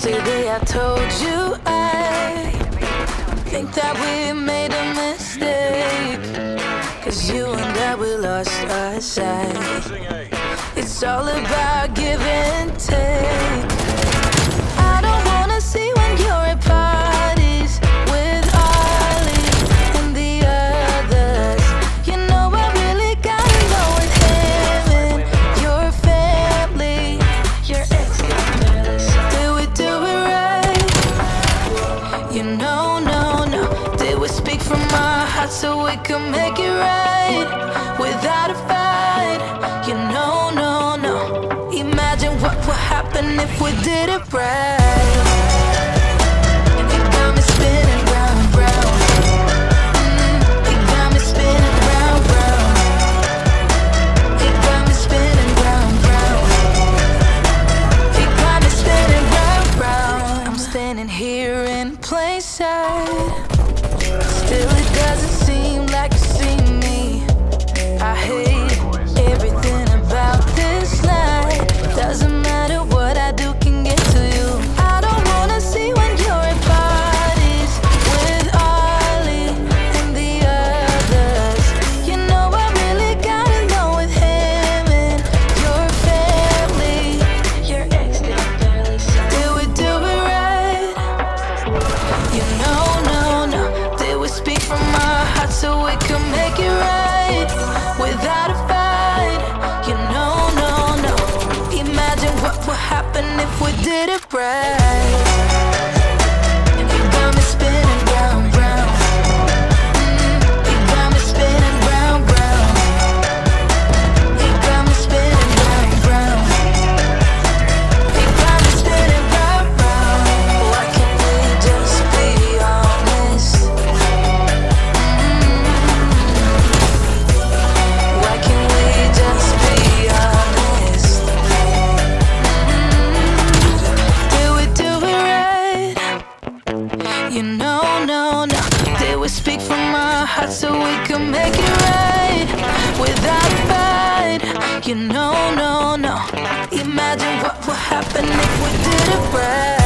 I told you I think that we made a mistake. Cause you and I, we lost our sight. It's all about give and take. So we can make it right without a fight? You know, no, no. Imagine what would happen if we did it right. You got me spinning round, round. Mm, you got me spinning round, round. You got me spinning round, round. You got me spinning round, round. I'm standing here in plain sight. Still, did Know, no, no. Did we speak from our hearts so we can make it right without fight? You know, no, no. Imagine what would happen if we did it right.